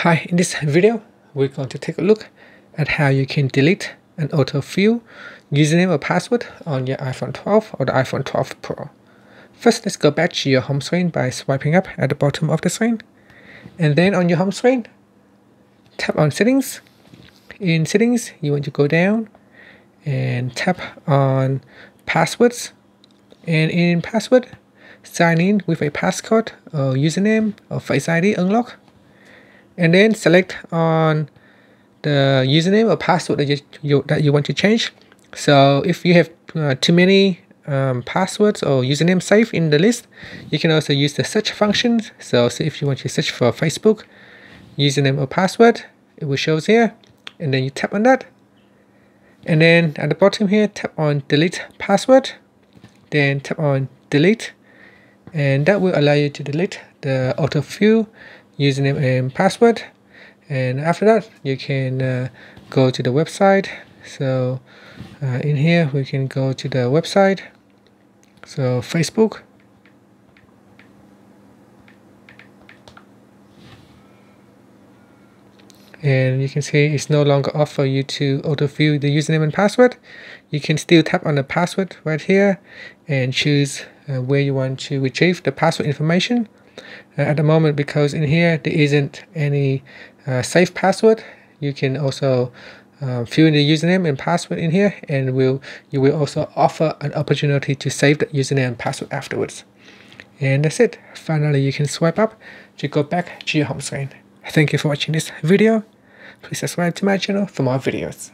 Hi, in this video, we're going to take a look at how you can delete an autofill username or password on your iPhone 12 or the iPhone 12 Pro. First, let's go back to your home screen by swiping up at the bottom of the screen. And then on your home screen, tap on settings. In settings, you want to go down and tap on passwords. And in password, sign in with a passcode or username or face ID unlock and then select on the username or password that you, you that you want to change. So if you have uh, too many um, passwords or username saved in the list you can also use the search function so, so if you want to search for Facebook username or password it will show here. And then you tap on that. And then at the bottom here tap on delete password. Then tap on delete. And that will allow you to delete the autofill username and password. And after that you can uh, go to the website. So uh, in here we can go to the website. So Facebook. And you can see it's no longer offer you to autofill the username and password. You can still tap on the password right here and choose uh, where you want to retrieve the password information at the moment because in here there isn't any uh, safe password. You can also uh, fill in the username and password in here and will you will also offer an opportunity to save the username and password afterwards. And that's it. Finally you can swipe up to go back to your home screen. Thank you for watching this video. Please subscribe to my channel for more videos